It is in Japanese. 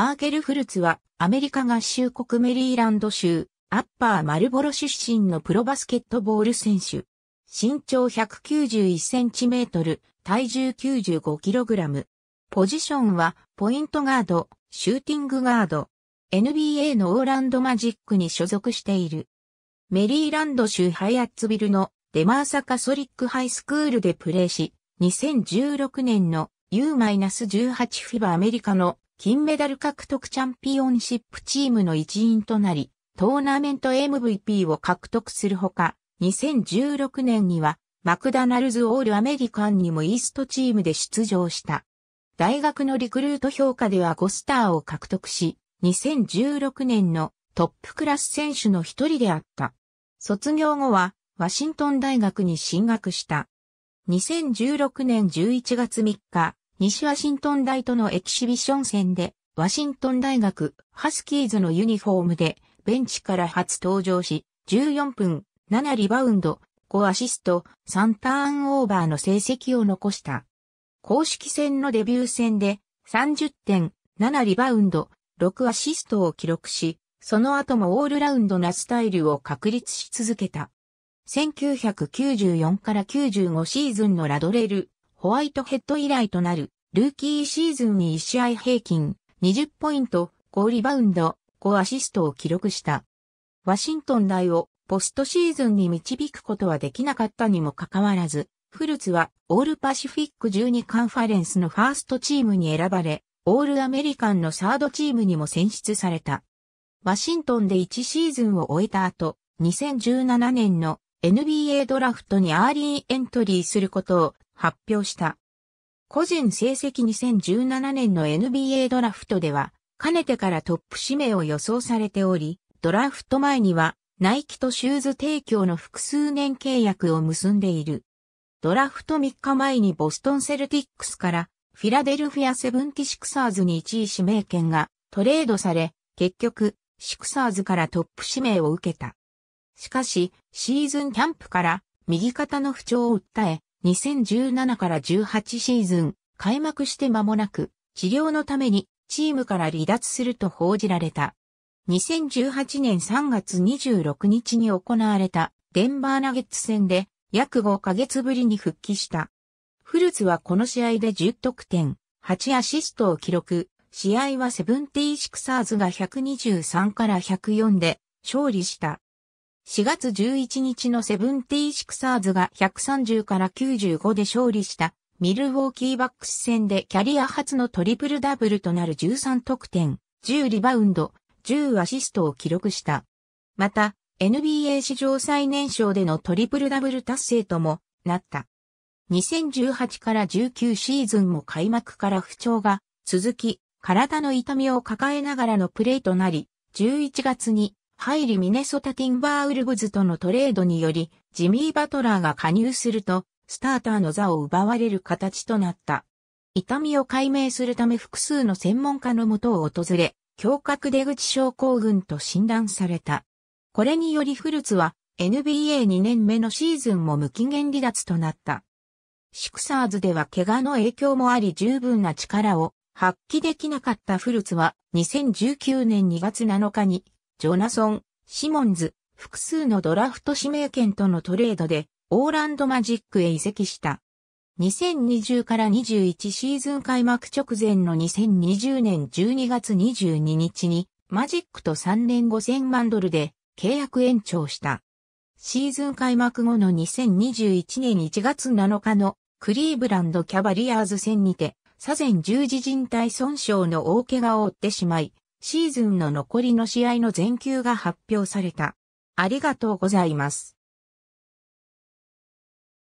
マーケル・フルツはアメリカ合衆国メリーランド州アッパーマルボロ出身のプロバスケットボール選手。身長191センチメートル、体重95キログラム。ポジションはポイントガード、シューティングガード。NBA のオーランドマジックに所属している。メリーランド州ハイアッツビルのデマーサカソリックハイスクールでプレーし、2016年の U-18 フィバアメリカの金メダル獲得チャンピオンシップチームの一員となり、トーナメント MVP を獲得するほか、2016年にはマクダナルズオールアメリカンにもイーストチームで出場した。大学のリクルート評価では5スターを獲得し、2016年のトップクラス選手の一人であった。卒業後はワシントン大学に進学した。2016年11月3日、西ワシントン大とのエキシビション戦で、ワシントン大学ハスキーズのユニフォームでベンチから初登場し、14分、7リバウンド、5アシスト、3ターンオーバーの成績を残した。公式戦のデビュー戦で30点、7リバウンド、6アシストを記録し、その後もオールラウンドなスタイルを確立し続けた。1994から95シーズンのラドレル、ホワイトヘッド以来となる、ルーキーシーズンに1試合平均、20ポイント、5リバウンド、5アシストを記録した。ワシントン大をポストシーズンに導くことはできなかったにもかかわらず、フルツはオールパシフィック12カンファレンスのファーストチームに選ばれ、オールアメリカンのサードチームにも選出された。ワシントンで1シーズンを終えた後、2017年の NBA ドラフトにアーリーエントリーすることを発表した。個人成績2017年の NBA ドラフトでは、かねてからトップ指名を予想されており、ドラフト前にはナイキとシューズ提供の複数年契約を結んでいる。ドラフト3日前にボストンセルティックスからフィラデルフィアセブンティシクサーズに1位指名権がトレードされ、結局、シクサーズからトップ指名を受けた。しかし、シーズンキャンプから右肩の不調を訴え、2017から18シーズン、開幕して間もなく、治療のためにチームから離脱すると報じられた。2018年3月26日に行われたデンバーナゲッツ戦で約5ヶ月ぶりに復帰した。フルツはこの試合で10得点、8アシストを記録、試合はセブンティーシクサーズが123から104で勝利した。4月11日のセブンティーシクサーズが130から95で勝利したミルウォーキーバックス戦でキャリア初のトリプルダブルとなる13得点、10リバウンド、10アシストを記録した。また、NBA 史上最年少でのトリプルダブル達成ともなった。2018から19シーズンも開幕から不調が続き、体の痛みを抱えながらのプレーとなり、11月に入りミネソタティンバーウルブズとのトレードにより、ジミー・バトラーが加入すると、スターターの座を奪われる形となった。痛みを解明するため複数の専門家のもとを訪れ、胸郭出口症候群と診断された。これによりフルツは NBA2 年目のシーズンも無期限離脱となった。シクサーズでは怪我の影響もあり十分な力を発揮できなかったフルツは2019年2月7日にジョナソン、シモンズ、複数のドラフト指名権とのトレードで、オーランドマジックへ移籍した。2020から21シーズン開幕直前の2020年12月22日に、マジックと3年5000万ドルで契約延長した。シーズン開幕後の2021年1月7日のクリーブランドキャバリアーズ戦にて、左前十字靭帯損傷の大怪我を負ってしまい、シーズンの残りの試合の全球が発表された。ありがとうございます。